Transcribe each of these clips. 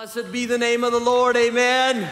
Blessed be the name of the Lord. Amen.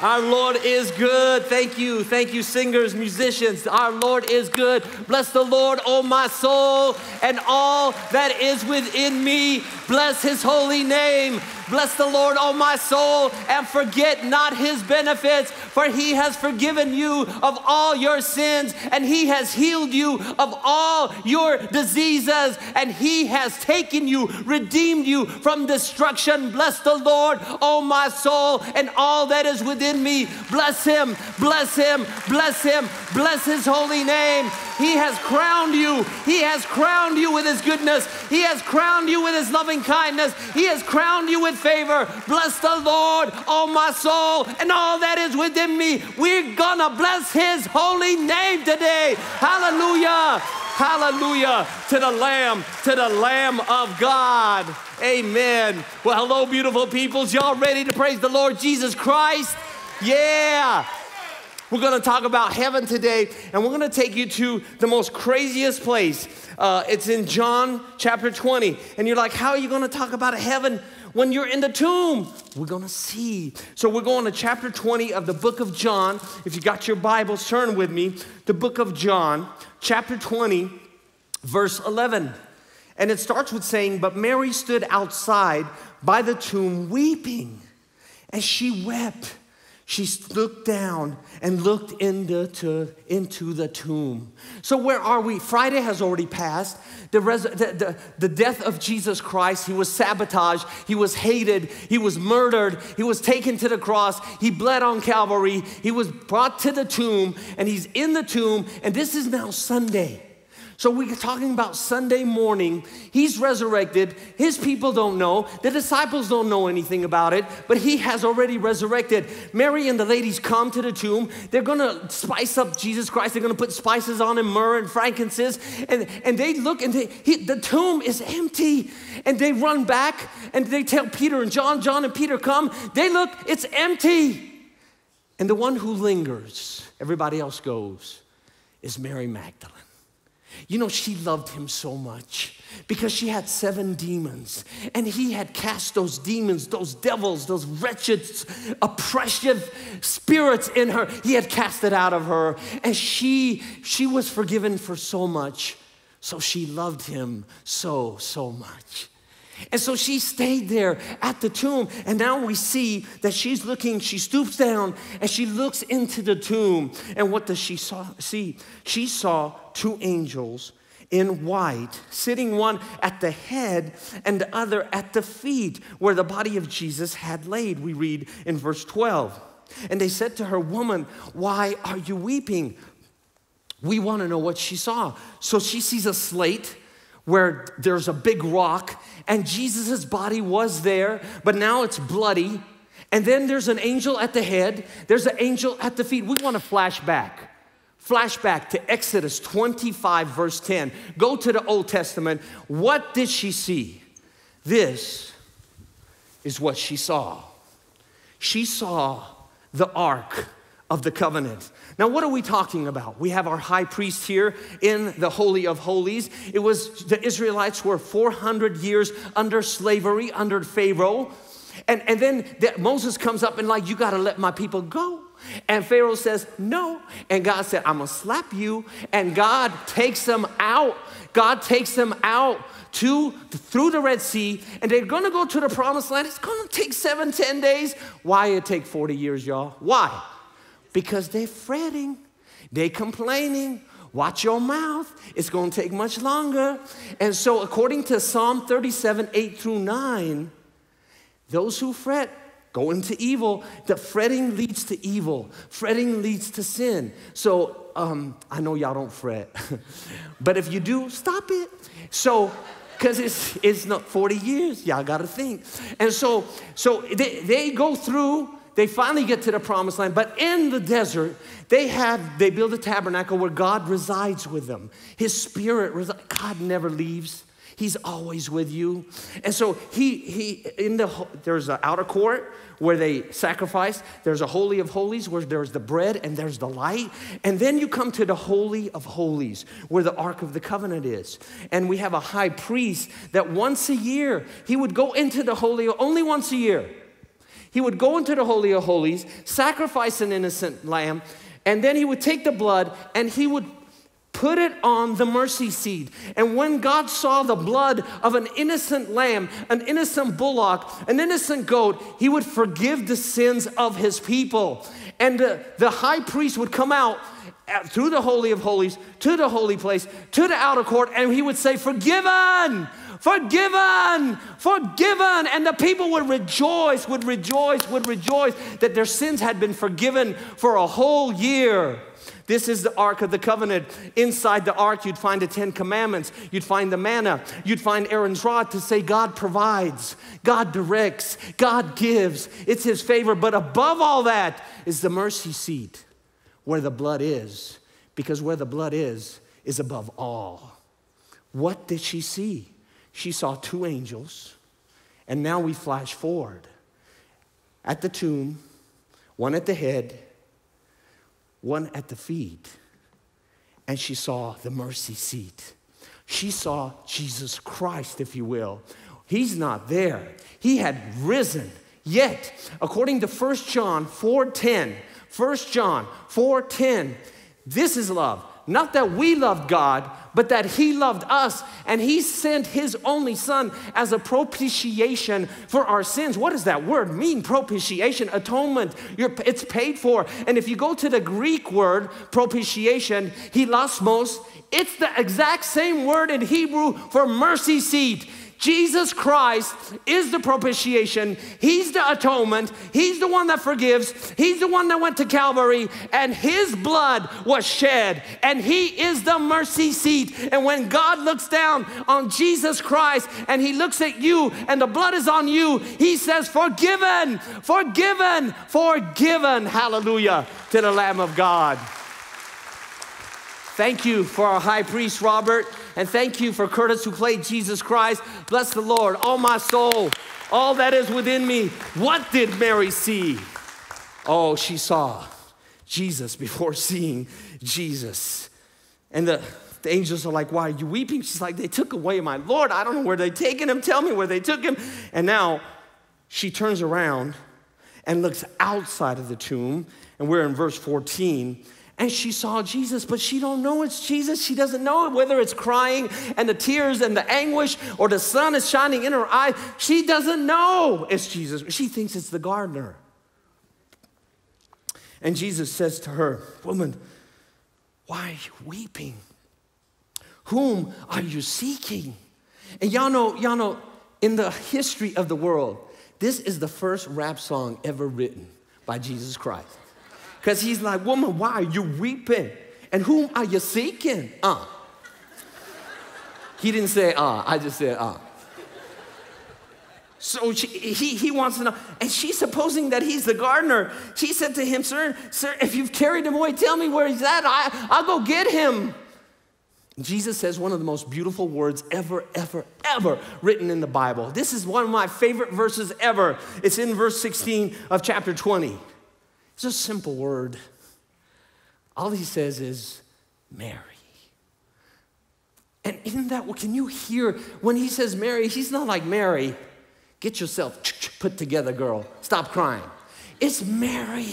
Our Lord is good. Thank you. Thank you, singers, musicians. Our Lord is good. Bless the Lord, O my soul, and all that is within me. Bless his holy name. Bless the Lord, O my soul, and forget not his benefits, for he has forgiven you of all your sins, and he has healed you of all your diseases, and he has taken you, redeemed you from destruction. Bless the Lord, O my soul, and all that is within me. Bless him, bless him, bless him, bless his holy name. He has crowned you. He has crowned you with his goodness. He has crowned you with his loving kindness. He has crowned you with favor. Bless the Lord, oh my soul, and all that is within me. We're gonna bless his holy name today. Hallelujah. Hallelujah to the Lamb, to the Lamb of God. Amen. Well, hello, beautiful peoples. Y'all ready to praise the Lord Jesus Christ? Yeah. We're going to talk about heaven today, and we're going to take you to the most craziest place. Uh, it's in John chapter 20. And you're like, how are you going to talk about heaven when you're in the tomb? We're going to see. So we're going to chapter 20 of the book of John. If you got your Bibles, turn with me. The book of John, chapter 20, verse 11. And it starts with saying, But Mary stood outside by the tomb weeping, and she wept she looked down and looked into, to, into the tomb. So, where are we? Friday has already passed. The, res, the, the, the death of Jesus Christ, he was sabotaged, he was hated, he was murdered, he was taken to the cross, he bled on Calvary, he was brought to the tomb, and he's in the tomb, and this is now Sunday. So we're talking about Sunday morning. He's resurrected. His people don't know. The disciples don't know anything about it, but he has already resurrected. Mary and the ladies come to the tomb. They're going to spice up Jesus Christ. They're going to put spices on him, myrrh and frankincense. And, and they look and they, he, the tomb is empty. And they run back and they tell Peter and John, John and Peter come. They look, it's empty. And the one who lingers, everybody else goes, is Mary Magdalene. You know, she loved him so much because she had seven demons and he had cast those demons, those devils, those wretched, oppressive spirits in her. He had cast it out of her and she, she was forgiven for so much. So she loved him so, so much. And so she stayed there at the tomb. And now we see that she's looking, she stoops down and she looks into the tomb. And what does she saw, see? She saw two angels in white, sitting one at the head and the other at the feet, where the body of Jesus had laid. We read in verse 12. And they said to her, Woman, why are you weeping? We want to know what she saw. So she sees a slate where there's a big rock, and Jesus' body was there, but now it's bloody. And then there's an angel at the head, there's an angel at the feet. We want to flash back. Flashback to Exodus 25, verse 10. Go to the Old Testament. What did she see? This is what she saw. She saw the ark of the covenant. Now, what are we talking about? We have our high priest here in the Holy of Holies. It was the Israelites were 400 years under slavery, under Pharaoh. And, and then the, Moses comes up and, like, you got to let my people go. And Pharaoh says, No. And God said, I'm going to slap you. And God takes them out. God takes them out to through the Red Sea, and they're gonna go to the promised land. It's gonna take seven, ten days. Why it take 40 years, y'all? Why? Because they're fretting, they're complaining. Watch your mouth, it's gonna take much longer. And so, according to Psalm 37 8 through 9, those who fret go into evil. The fretting leads to evil, fretting leads to sin. So, um, I know y'all don't fret, but if you do, stop it. So, because it's, it's not 40 years, y'all gotta think. And so, so they, they go through they finally get to the promised land, but in the desert, they have, they build a tabernacle where God resides with them. His spirit, God never leaves. He's always with you. And so he he in the there's an outer court where they sacrifice. There's a holy of holies where there's the bread and there's the light. And then you come to the holy of holies where the ark of the covenant is. And we have a high priest that once a year he would go into the holy only once a year. He would go into the holy of holies, sacrifice an innocent lamb, and then he would take the blood and he would put it on the mercy seat. And when God saw the blood of an innocent lamb, an innocent bullock, an innocent goat, he would forgive the sins of his people. And uh, the high priest would come out through the Holy of Holies to the holy place, to the outer court, and he would say, Forgiven, forgiven, forgiven. And the people would rejoice, would rejoice, would rejoice that their sins had been forgiven for a whole year. This is the Ark of the Covenant. Inside the Ark, you'd find the Ten Commandments, you'd find the manna, you'd find Aaron's rod to say God provides, God directs, God gives. It's His favor. But above all that is the mercy seat where the blood is, because where the blood is, is above all. What did she see? She saw two angels, and now we flash forward at the tomb, one at the head, one at the feet, and she saw the mercy seat. She saw Jesus Christ, if you will. He's not there. He had risen. Yet, according to 1 John 4:10, 1 John 4:10, this is love. Not that we loved God, but that He loved us and He sent His only Son as a propitiation for our sins. What does that word mean? Propitiation, atonement. You're, it's paid for. And if you go to the Greek word propitiation, hilasmos, it's the exact same word in Hebrew for mercy seat. Jesus Christ is the propitiation. He's the atonement. He's the one that forgives. He's the one that went to Calvary, and His blood was shed, and He is the mercy seat. And when God looks down on Jesus Christ and He looks at you, and the blood is on you, He says, Forgiven, forgiven, forgiven. Hallelujah to the Lamb of God. Thank you for our high priest, Robert. And thank you for Curtis who played Jesus Christ. Bless the Lord, all my soul, all that is within me. What did Mary see? Oh, she saw Jesus before seeing Jesus. And the, the angels are like, Why are you weeping? She's like, They took away my Lord. I don't know where they taken him. Tell me where they took him. And now she turns around and looks outside of the tomb. And we're in verse 14 and she saw Jesus, but she don't know it's Jesus. She doesn't know whether it's crying and the tears and the anguish or the sun is shining in her eye. She doesn't know it's Jesus. She thinks it's the gardener. And Jesus says to her, Woman, why are you weeping? Whom are you seeking? And y'all know, y'all know, in the history of the world, this is the first rap song ever written by Jesus Christ. Because he's like, Woman, why are you weeping? And whom are you seeking? Uh. He didn't say, uh, I just said, uh. So she, he, he wants to know. And she's supposing that he's the gardener. She said to him, Sir, sir, if you've carried him away, tell me where he's at. I, I'll go get him. Jesus says one of the most beautiful words ever, ever, ever written in the Bible. This is one of my favorite verses ever. It's in verse 16 of chapter 20. It's a simple word. All he says is Mary. And in that, can you hear when he says Mary, he's not like Mary, get yourself put together, girl. Stop crying. It's Mary.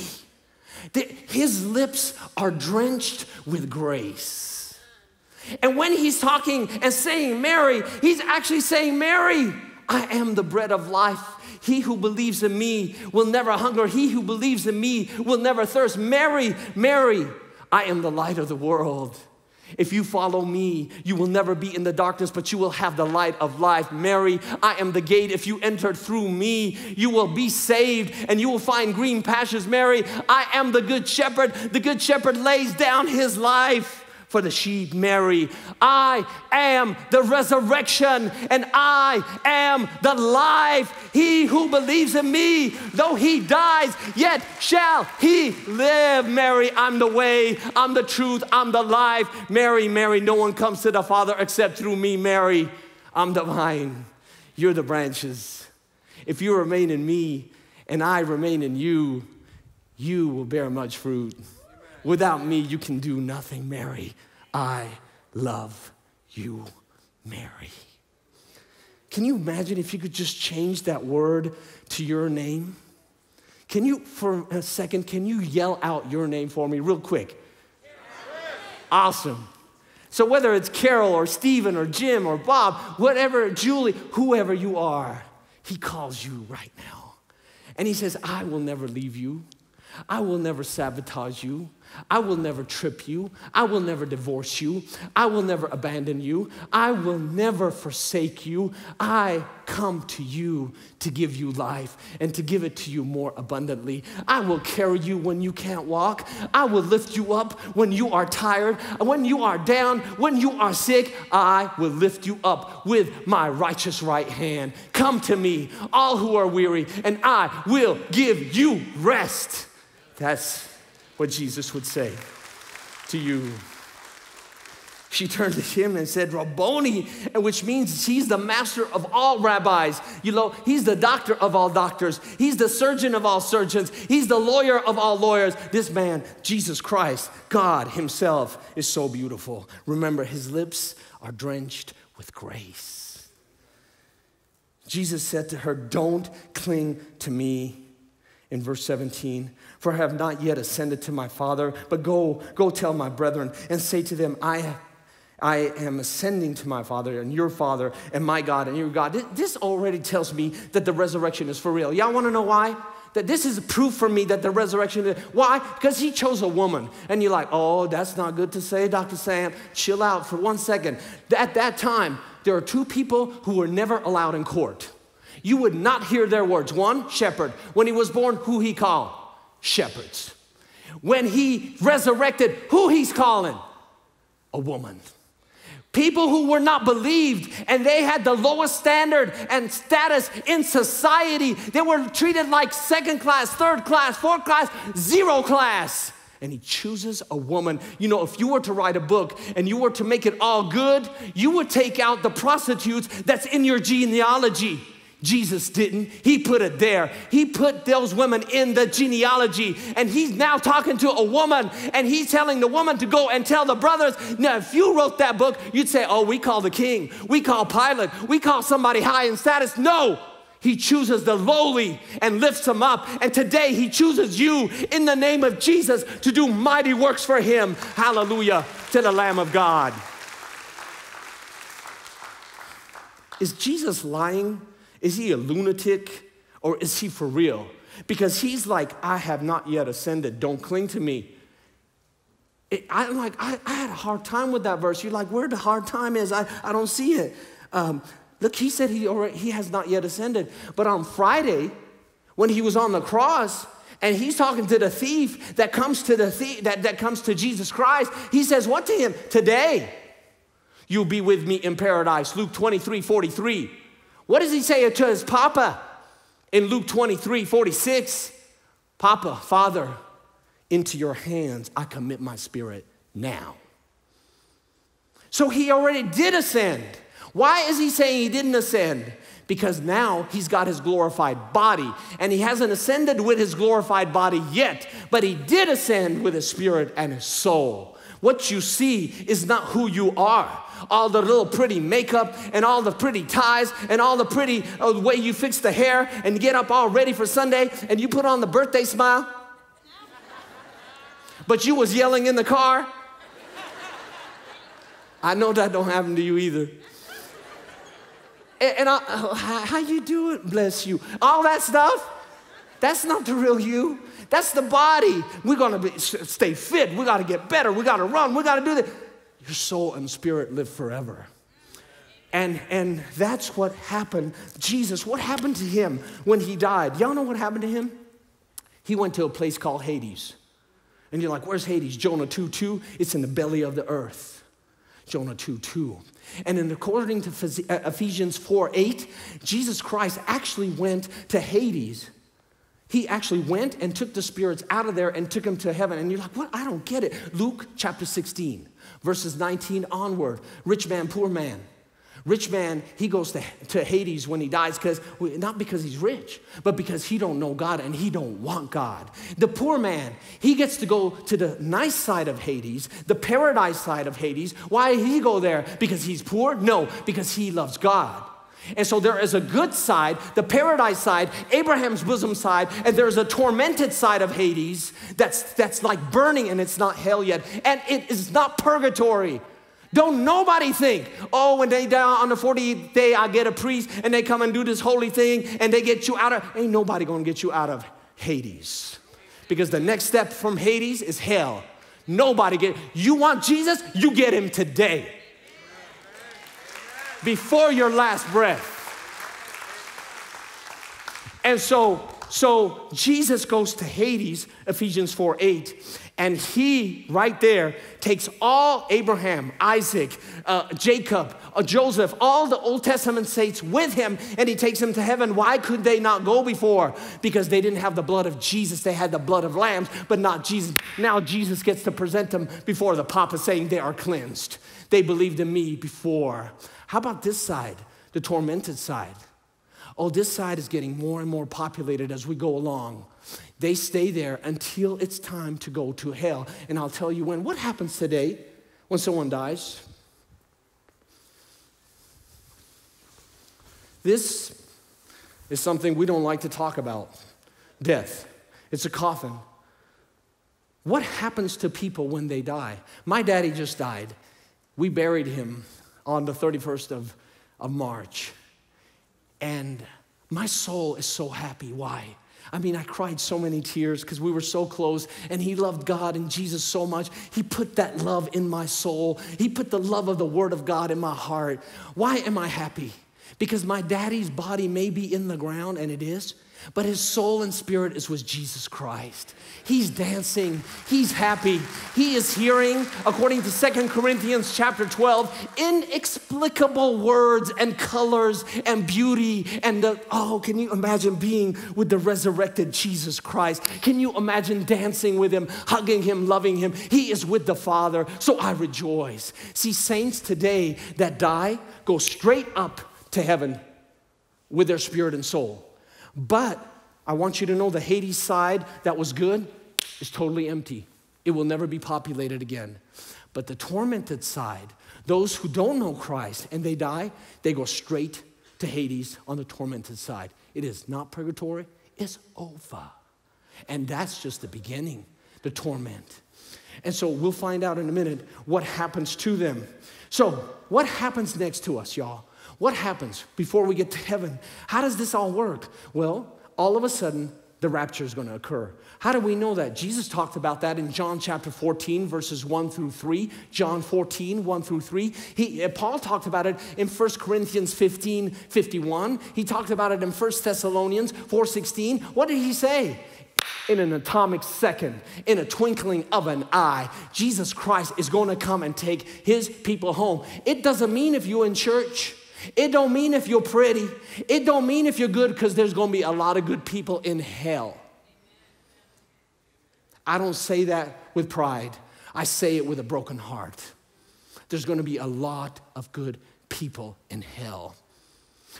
His lips are drenched with grace. And when he's talking and saying Mary, he's actually saying, Mary, I am the bread of life. He who believes in me will never hunger. He who believes in me will never thirst. Mary, Mary, I am the light of the world. If you follow me, you will never be in the darkness, but you will have the light of life. Mary, I am the gate. If you enter through me, you will be saved and you will find green pastures. Mary, I am the good shepherd. The good shepherd lays down his life for the sheep, Mary. I am the resurrection and I am the life. He who believes in me, though he dies, yet shall he live. Mary, I'm the way, I'm the truth, I'm the life. Mary, Mary, no one comes to the Father except through me, Mary. I'm the vine, you're the branches. If you remain in me and I remain in you, you will bear much fruit. Without me, you can do nothing, Mary. I love you, Mary. Can you imagine if you could just change that word to your name? Can you, for a second, can you yell out your name for me real quick? Awesome. So, whether it's Carol or Stephen or Jim or Bob, whatever, Julie, whoever you are, he calls you right now. And he says, I will never leave you. I will never sabotage you. I will never trip you. I will never divorce you. I will never abandon you. I will never forsake you. I come to you to give you life and to give it to you more abundantly. I will carry you when you can't walk. I will lift you up when you are tired, when you are down, when you are sick. I will lift you up with my righteous right hand. Come to me, all who are weary, and I will give you rest. That's what Jesus would say to you. She turned to him and said, Rabboni, which means he's the master of all rabbis. You know, he's the doctor of all doctors. He's the surgeon of all surgeons. He's the lawyer of all lawyers. This man, Jesus Christ, God himself, is so beautiful. Remember, his lips are drenched with grace. Jesus said to her, Don't cling to me. In verse 17, for I have not yet ascended to my Father, but go, go tell my brethren and say to them, I, I am ascending to my Father and your Father and my God and your God. This already tells me that the resurrection is for real. Y'all want to know why? That this is proof for me that the resurrection is. Why? Because he chose a woman. And you're like, oh, that's not good to say, Dr. Sam. Chill out for one second. At that time, there are two people who were never allowed in court. You would not hear their words. One, shepherd. When he was born, who he called? shepherds. When he resurrected, who he's calling? A woman. People who were not believed and they had the lowest standard and status in society. They were treated like second class, third class, fourth class, zero class. And he chooses a woman. You know, if you were to write a book and you were to make it all good, you would take out the prostitutes that's in your genealogy. Jesus didn't. He put it there. He put those women in the genealogy. And he's now talking to a woman and he's telling the woman to go and tell the brothers. Now, if you wrote that book, you'd say, oh, we call the king, we call Pilate, we call somebody high in status. No. He chooses the lowly and lifts them up. And today he chooses you in the name of Jesus to do mighty works for him. Hallelujah to the Lamb of God. Is Jesus lying is he a lunatic or is he for real? Because he's like, I have not yet ascended. Don't cling to me. It, I'm like, I, I, had a hard time with that verse. You're like, where the hard time is? I, I don't see it. Um, look, he said he, already, he has not yet ascended. But on Friday, when he was on the cross, and he's talking to the thief that comes to the thief, that, that comes to Jesus Christ, he says, What to him? Today you'll be with me in paradise. Luke 23, 43. What does he say to his papa in Luke 23 46? Papa, Father, into your hands I commit my spirit now. So he already did ascend. Why is he saying he didn't ascend? Because now he's got his glorified body and he hasn't ascended with his glorified body yet, but he did ascend with his spirit and his soul. What you see is not who you are all the little pretty makeup and all the pretty ties and all the pretty uh, way you fix the hair and get up all ready for Sunday and you put on the birthday smile. But you was yelling in the car. I know that don't happen to you either. And, and I, uh, how you doing? Bless you. All that stuff. That's not the real you. That's the body. We're gonna be, stay fit. We gotta get better. We gotta run. We gotta do this your soul and spirit live forever. And, and that's what happened. Jesus, what happened to him when he died? Y'all know what happened to him? He went to a place called Hades. And you're like, where's Hades? Jonah 2 2, it's in the belly of the earth. Jonah 2 2. And in according to uh, Ephesians 4 8, Jesus Christ actually went to Hades. He actually went and took the spirits out of there and took them to heaven. And you're like, what? I don't get it. Luke chapter 16 verses 19 onward. Rich man, poor man. Rich man, he goes to, to Hades when he dies because not because he's rich, but because he don't know God and he don't want God. The poor man, he gets to go to the nice side of Hades, the paradise side of Hades. Why he go there? Because he's poor? No, because he loves God. And so there is a good side, the paradise side, Abraham's bosom side, and there's a tormented side of Hades that's, that's like burning and it's not hell yet. And it is not purgatory. Don't nobody think, oh, when they die on the 40th day, I get a priest and they come and do this holy thing and they get you out of, ain't nobody gonna get you out of Hades. Because the next step from Hades is hell. Nobody get, you want Jesus? You get him today. Before your last breath. And so, so Jesus goes to Hades, Ephesians 4 8, and he, right there, takes all Abraham, Isaac, uh, Jacob, uh, Joseph, all the Old Testament saints with him, and he takes them to heaven. Why could they not go before? Because they didn't have the blood of Jesus. They had the blood of lambs, but not Jesus. Now Jesus gets to present them before the Papa, saying they are cleansed. They believed in me before. How about this side, the tormented side? Oh, this side is getting more and more populated as we go along. They stay there until it's time to go to hell. And I'll tell you when. What happens today when someone dies? This is something we don't like to talk about death. It's a coffin. What happens to people when they die? My daddy just died. We buried him on the 31st of, of March. And my soul is so happy. Why? I mean, I cried so many tears because we were so close and he loved God and Jesus so much. He put that love in my soul. He put the love of the Word of God in my heart. Why am I happy? Because my daddy's body may be in the ground, and it is, but his soul and spirit is with Jesus Christ. He's dancing, he's happy. He is hearing, according to Second Corinthians chapter 12, inexplicable words and colors and beauty. And the, oh, can you imagine being with the resurrected Jesus Christ? Can you imagine dancing with him, hugging him, loving him? He is with the Father, so I rejoice. See, saints today that die go straight up to heaven with their spirit and soul. But I want you to know the Hades side that was good is totally empty. It will never be populated again. But the tormented side, those who don't know Christ and they die, they go straight to Hades on the tormented side. It is not purgatory, it's over. And that's just the beginning, the torment. And so we'll find out in a minute what happens to them. So, what happens next to us, y'all? What happens before we get to heaven? How does this all work? Well, all of a sudden, the rapture is going to occur. How do we know that? Jesus talked about that in John chapter 14, verses 1 through 3. John 14, 1 through 3. He, uh, Paul talked about it in 1 Corinthians 15, 51. He talked about it in 1 Thessalonians 4, 16. What did he say? in an atomic second, in a twinkling of an eye, Jesus Christ is going to come and take his people home. It doesn't mean if you're in church, it don't mean if you're pretty. It don't mean if you're good because there's going to be a lot of good people in hell. I don't say that with pride. I say it with a broken heart. There's going to be a lot of good people in hell.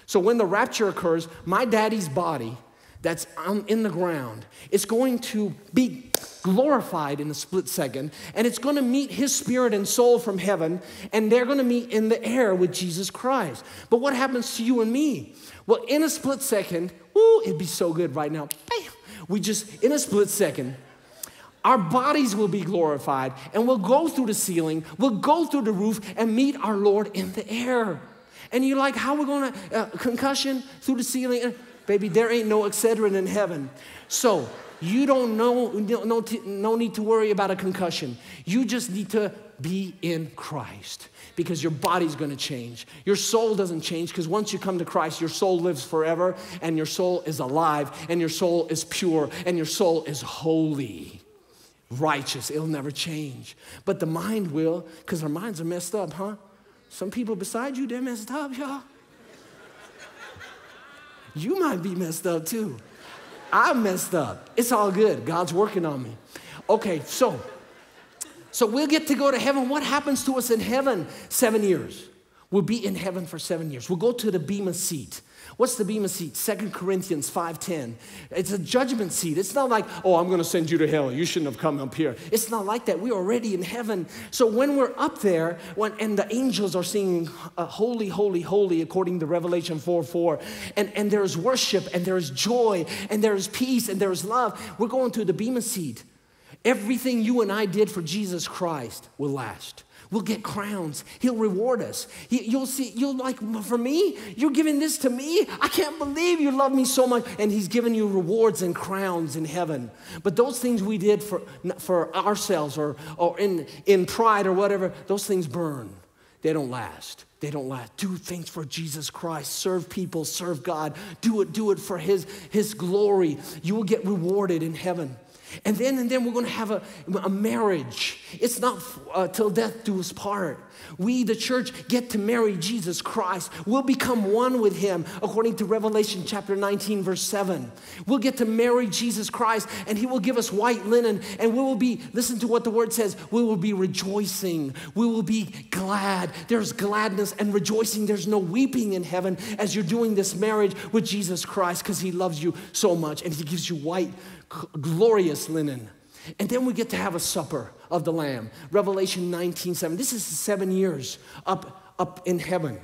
So when the rapture occurs, my daddy's body that's in the ground is going to be glorified in a split second, and it's going to meet his spirit and soul from heaven, and they're going to meet in the air with Jesus Christ. But what happens to you and me? Well, in a split second, woo, it'd be so good right now. We just, in a split second, our bodies will be glorified, and we'll go through the ceiling, we'll go through the roof, and meet our Lord in the air. And you're like, how are we going to, uh, concussion through the ceiling? Baby, there ain't no Excedrin in heaven. So, you don't know, no, no need to worry about a concussion. You just need to be in Christ because your body's gonna change. Your soul doesn't change because once you come to Christ, your soul lives forever and your soul is alive and your soul is pure and your soul is holy, righteous. It'll never change. But the mind will because our minds are messed up, huh? Some people beside you, they're messed up, y'all. You might be messed up too. I'm messed up. It's all good. God's working on me. Okay, so so we'll get to go to heaven. What happens to us in heaven? Seven years. We'll be in heaven for seven years. We'll go to the Bema seat. What's the Bema seat? Second Corinthians 5.10. It's a judgment seat. It's not like, oh, I'm going to send you to hell. You shouldn't have come up here. It's not like that. We're already in heaven. So when we're up there, when, and the angels are singing, uh, holy, holy, holy, according to Revelation 4, 4, and, and there's worship, and there's joy, and there's peace, and there's love, we're going to the Bema seat. Everything you and I did for Jesus Christ will last. We'll get crowns. He'll reward us. You'll see, you'll like, for me, you're giving this to me. I can't believe you love me so much. And He's giving you rewards and crowns in heaven. But those things we did for, for ourselves or, or in, in pride or whatever, those things burn. They don't last. They don't last. Do things for Jesus Christ. Serve people, serve God. Do it, do it for His, His glory. You will get rewarded in heaven. And then and then we're going to have a, a marriage. It's not uh, till death do us part. We, the church, get to marry Jesus Christ. We'll become one with him, according to Revelation chapter 19, verse 7. We'll get to marry Jesus Christ, and he will give us white linen, and we will be, listen to what the word says, we will be rejoicing. We will be glad. There's gladness and rejoicing. There's no weeping in heaven as you're doing this marriage with Jesus Christ because he loves you so much, and he gives you white glorious linen. And then we get to have a supper of the Lamb. Revelation 19 7. This is seven years up, up in heaven.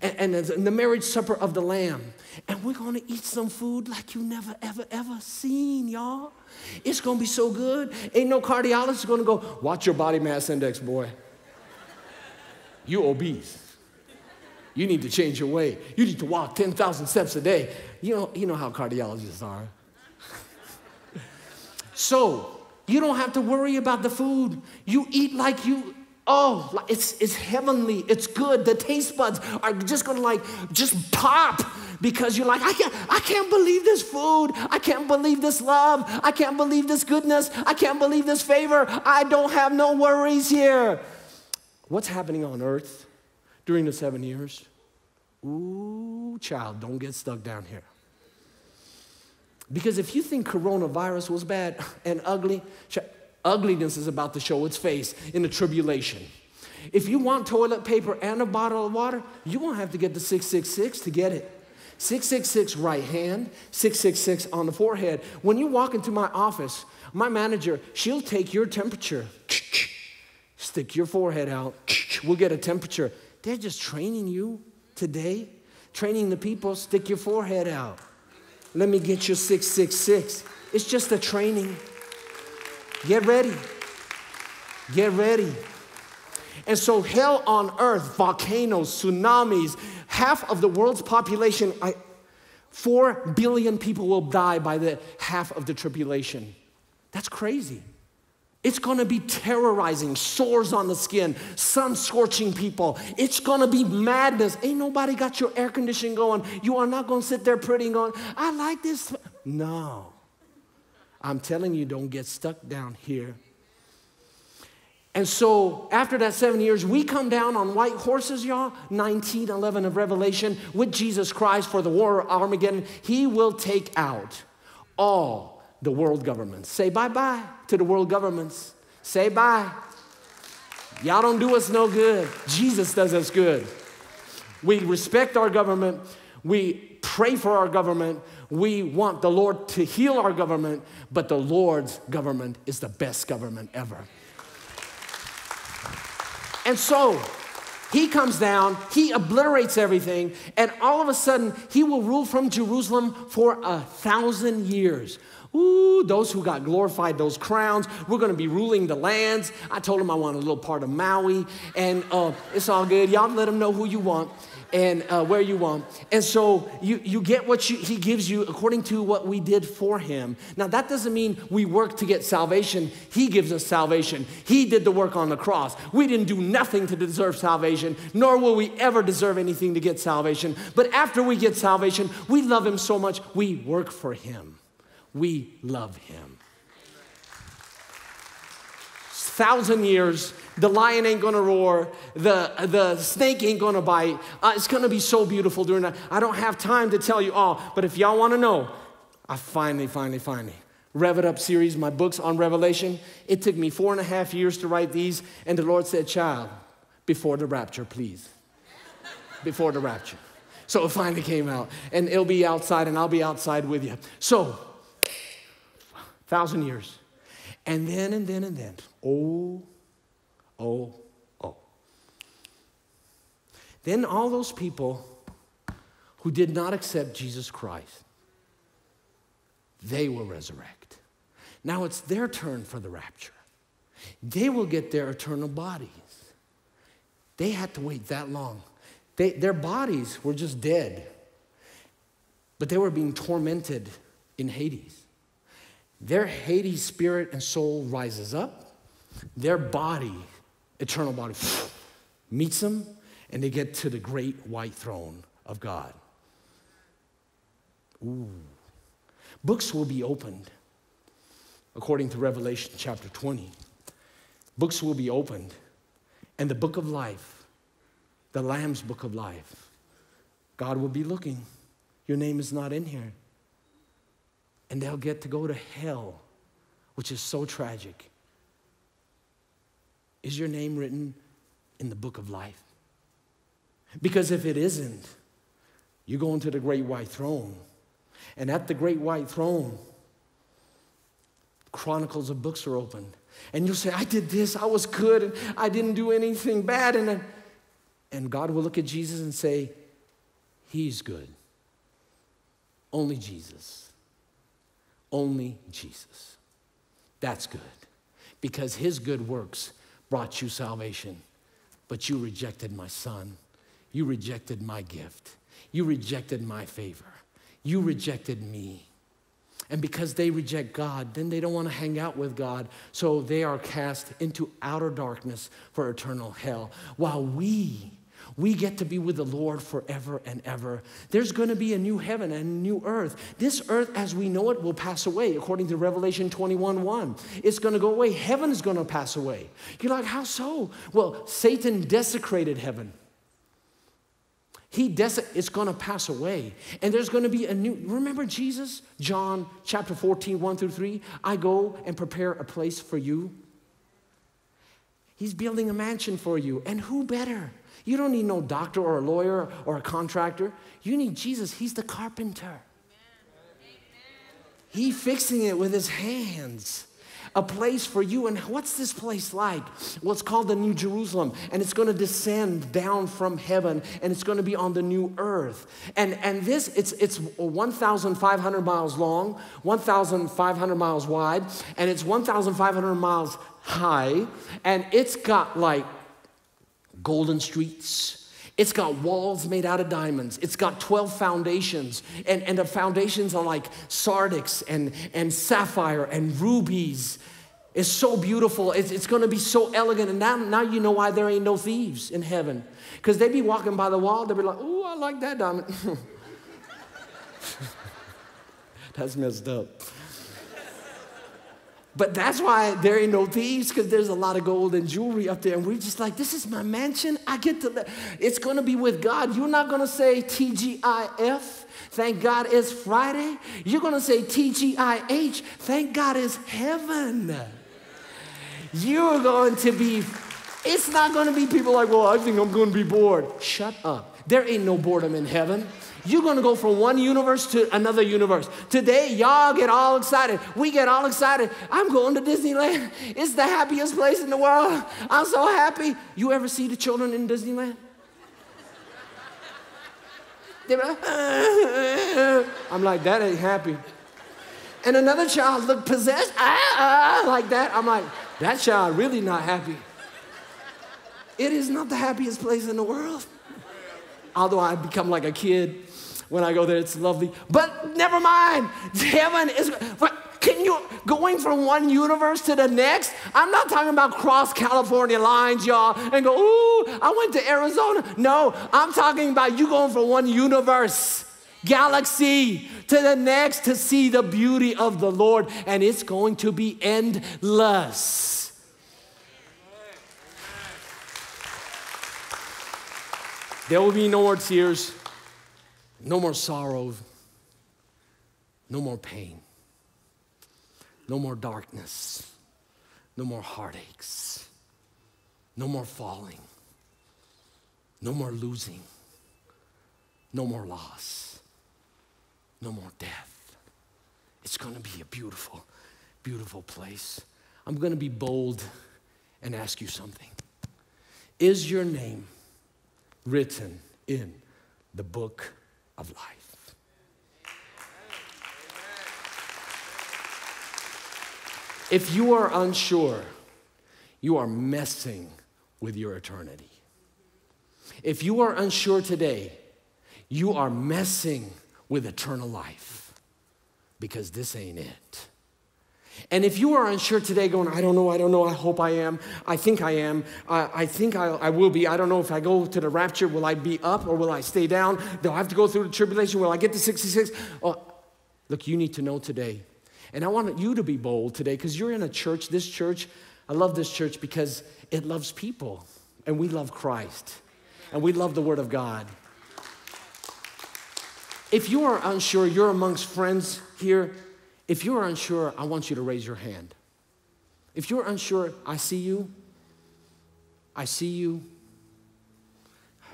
And, and the marriage supper of the Lamb. And we're gonna eat some food like you never, ever, ever seen, y'all. It's gonna be so good. Ain't no cardiologist gonna go, watch your body mass index, boy. You obese. You need to change your way. You need to walk 10,000 steps a day. You know, you know how cardiologists are. So you don't have to worry about the food. You eat like you, oh, it's, it's heavenly, it's good. The taste buds are just gonna like just pop because you're like, I can't, I can't believe this food. I can't believe this love. I can't believe this goodness. I can't believe this favor. I don't have no worries here. What's happening on earth during the seven years? Ooh, child, don't get stuck down here. Because if you think coronavirus was bad and ugly, ugliness is about to show its face in the tribulation. If you want toilet paper and a bottle of water, you won't have to get the 666 to get it. 666 right hand, 666 on the forehead. When you walk into my office, my manager, she'll take your temperature, stick your forehead out, we'll get a temperature. They're just training you today, training the people, stick your forehead out. Let me get you 666. It's just a training. Get ready. Get ready. And so, hell on earth, volcanoes, tsunamis, half of the world's population, I, four billion people will die by the half of the tribulation. That's crazy. It's gonna be terrorizing, sores on the skin, sun scorching people. It's gonna be madness. Ain't nobody got your air conditioning going. You are not gonna sit there pretty and going, I like this. No. I'm telling you, don't get stuck down here. And so after that seven years, we come down on white horses, y'all, 19, 11 of Revelation, with Jesus Christ for the war of Armageddon. He will take out all the world governments. Say bye bye to the world governments. Say bye. Y'all don't do us no good. Jesus does us good. We respect our government. We pray for our government. We want the Lord to heal our government, but the Lord's government is the best government ever. And so, he comes down, he obliterates everything, and all of a sudden, he will rule from Jerusalem for a thousand years. Ooh, those who got glorified, those crowns, we're gonna be ruling the lands. I told them I want a little part of Maui, and uh, it's all good. Y'all let them know who you want and uh, where you want. And so you, you get what you, he gives you according to what we did for him. Now, that doesn't mean we work to get salvation. He gives us salvation. He did the work on the cross. We didn't do nothing to deserve salvation, nor will we ever deserve anything to get salvation. But after we get salvation, we love him so much, we work for him we love him. Thousand years, the lion ain't gonna roar, the, the snake ain't gonna bite. Uh, it's gonna be so beautiful during that. I don't have time to tell you all, but if y'all wanna know, I finally, finally, finally. Rev It Up series, my books on Revelation. It took me four and a half years to write these, and the Lord said, Child, before the rapture, please. before the rapture. So it finally came out, and it'll be outside, and I'll be outside with you. So, thousand years. And then, and then, and then, oh, oh, oh. Then all those people who did not accept Jesus Christ, they will resurrect. Now it's their turn for the rapture. They will get their eternal bodies. They had to wait that long. They, their bodies were just dead, but they were being tormented in Hades. Their Hades spirit and soul rises up. Their body, eternal body, meets them, and they get to the great white throne of God. Ooh. Books will be opened, according to Revelation chapter 20. Books will be opened, and the book of life, the Lamb's book of life, God will be looking. Your name is not in here. And they'll get to go to hell, which is so tragic. Is your name written in the book of life? Because if it isn't, you go into the great white throne. And at the great white throne, chronicles of books are opened. And you'll say, I did this, I was good, and I didn't do anything bad. And, then, and God will look at Jesus and say, He's good. Only Jesus. Only Jesus. That's good. Because His good works brought you salvation, but you rejected my son. You rejected my gift. You rejected my favor. You rejected me. And because they reject God, then they don't want to hang out with God. So they are cast into outer darkness for eternal hell. While we, we get to be with the Lord forever and ever. There's going to be a new heaven and a new earth. This earth, as we know it, will pass away, according to Revelation 21 1. It's going to go away. Heaven is going to pass away. You're like, how so? Well, Satan desecrated heaven. He des- it's going to pass away. And there's going to be a new. Remember Jesus? John chapter 14, 1 through 3. I go and prepare a place for you. He's building a mansion for you. And who better? You don't need no doctor or a lawyer or a contractor. You need Jesus. He's the carpenter. He fixing it with his hands a place for you. And what's this place like? Well, it's called the New Jerusalem, and it's going to descend down from heaven, and it's going to be on the new earth. And, and this, it's, it's 1,500 miles long, 1,500 miles wide, and it's 1,500 miles high, and it's got like golden streets it's got walls made out of diamonds. It's got 12 foundations. And, and the foundations are like sardix and, and sapphire and rubies. It's so beautiful. It's, it's going to be so elegant. And now, now you know why there ain't no thieves in heaven. Because they'd be walking by the wall. They'd be like, oh, I like that diamond. That's messed up. But that's why there ain't no thieves because there's a lot of gold and jewelry up there. And we're just like, this is my mansion. I get to, live. it's going to be with God. You're not going to say TGIF, thank God it's Friday. You're going to say TGIH, thank God it's heaven. You're going to be, it's not going to be people like, well, I think I'm going to be bored. Shut up. There ain't no boredom in heaven. You're gonna go from one universe to another universe. Today, y'all get all excited. We get all excited. I'm going to Disneyland. It's the happiest place in the world. I'm so happy. You ever see the children in Disneyland? Like, I'm like, that ain't happy. And another child looked possessed, ah, ah, like that. I'm like, that child really not happy. It is not the happiest place in the world. Although I become like a kid when I go there, it's lovely. But never mind. Heaven is. Can you going from one universe to the next? I'm not talking about cross California lines, y'all, and go, ooh, I went to Arizona. No, I'm talking about you going from one universe, galaxy, to the next to see the beauty of the Lord, and it's going to be endless. There will be no more tears. No more sorrow. No more pain. No more darkness. No more heartaches. No more falling. No more losing. no more loss, no more death. It's going to be a beautiful, beautiful place. I'm going to be bold and ask you something. Is your name written in the book of life? If you are unsure, you are messing with your eternity. If you are unsure today, you are messing with eternal life because this ain't it. And if you are unsure today, going, I don't know, I don't know, I hope I am, I think I am, I, I think I, I, will be, I don't know if I go to the rapture, will I be up or will I stay down? Do I have to go through the tribulation? Will I get to 66? Oh, look, you need to know today. And I want you to be bold today because you're in a church, this church, I love this church because it loves people and we love Christ and we love the Word of God. If you are unsure, you're amongst friends here. If you're unsure, I want you to raise your hand. If you're unsure, I see you. I see you.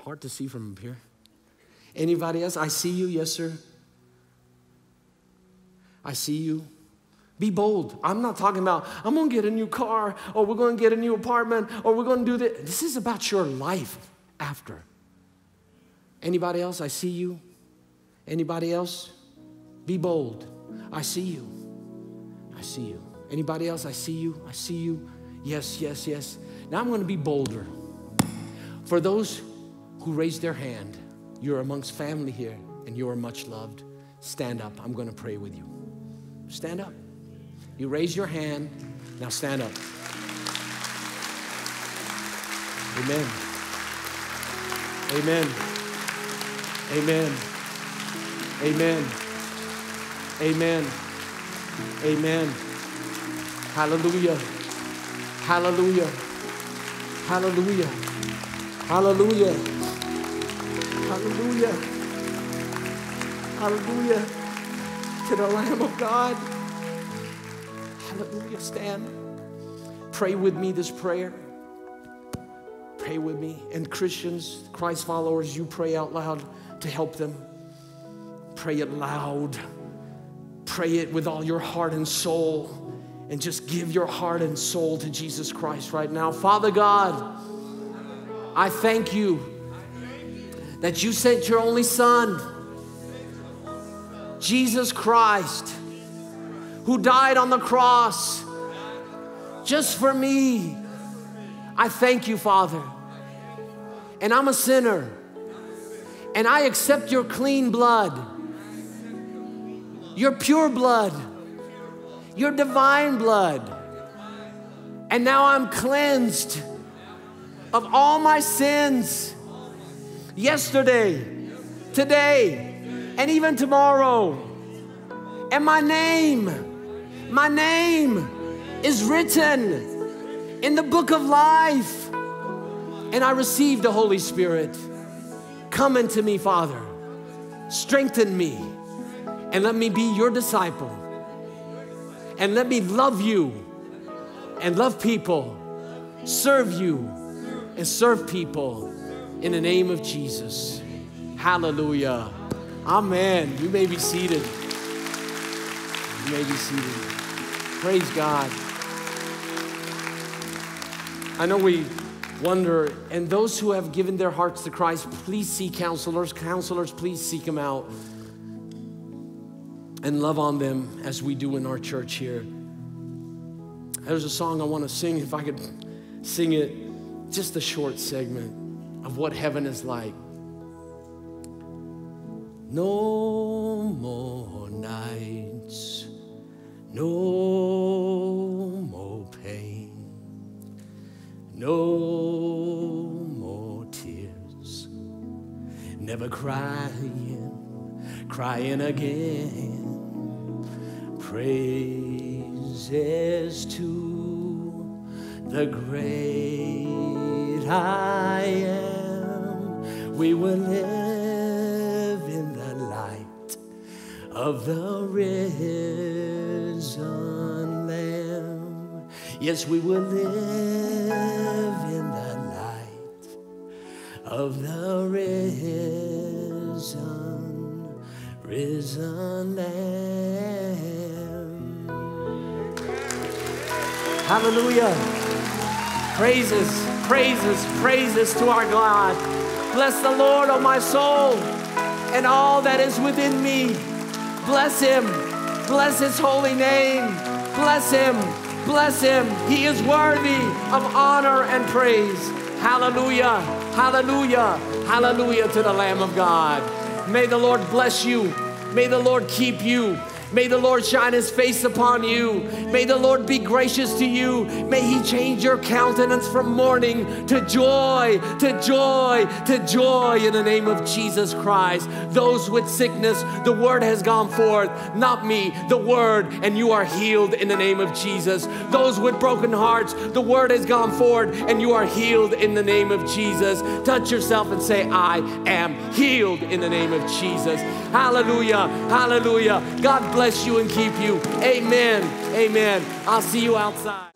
Hard to see from up here. Anybody else? I see you, yes, sir. I see you. Be bold. I'm not talking about, I'm gonna get a new car, or we're gonna get a new apartment, or we're gonna do this. This is about your life after. Anybody else? I see you. Anybody else? Be bold. I see you. I see you. Anybody else? I see you. I see you. Yes, yes, yes. Now I'm going to be bolder. For those who raised their hand, you're amongst family here and you are much loved. Stand up. I'm going to pray with you. Stand up. You raise your hand. Now stand up. Amen. Amen. Amen. Amen. Amen. Amen. Hallelujah. Hallelujah. Hallelujah. Hallelujah. Hallelujah. Hallelujah. To the Lamb of God. Hallelujah. Stand. Pray with me this prayer. Pray with me. And Christians, Christ followers, you pray out loud to help them. Pray it loud. Pray it with all your heart and soul. And just give your heart and soul to Jesus Christ right now. Father God, I thank you that you sent your only Son, Jesus Christ, who died on the cross just for me. I thank you, Father. And I'm a sinner. And I accept your clean blood your pure blood, your divine blood. And now I'm cleansed of all my sins yesterday, today, and even tomorrow. And my name, my name is written in the book of life. And I received the Holy Spirit. Come into me, Father. Strengthen me and let me be your disciple. And let me love you and love people, serve you and serve people in the name of Jesus. Hallelujah. Amen. You may be seated. You may be seated. Praise God. I know we wonder, and those who have given their hearts to Christ, please see counselors. Counselors, please seek them out and love on them as we do in our church here. There's a song I want to sing, if I could sing it, just a short segment of what heaven is like. No more nights, no more pain, no more tears, never crying, crying again praises to the great I am. We will live in the light of the risen Lamb. Yes, we will live in the light of the risen risen, Lamb. Hallelujah. Praises, praises, praises to our God. Bless the Lord, oh my soul, and all that is within me. Bless him. Bless his holy name. Bless him. Bless him. He is worthy of honor and praise. Hallelujah. Hallelujah. Hallelujah to the Lamb of God. May the Lord bless you. May the Lord keep you. May the Lord shine his face upon you. May the Lord be gracious to you. May he change your countenance from mourning to joy, to joy, to joy in the name of Jesus Christ. Those with sickness, the word has gone forth, not me, the word, and you are healed in the name of Jesus. Those with broken hearts, the word has gone forward, and you are healed in the name of Jesus. Touch yourself and say, I am healed in the name of Jesus. Hallelujah. Hallelujah. God bless you and keep you. Amen. Amen. I'll see you outside.